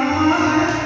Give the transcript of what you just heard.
Senhor.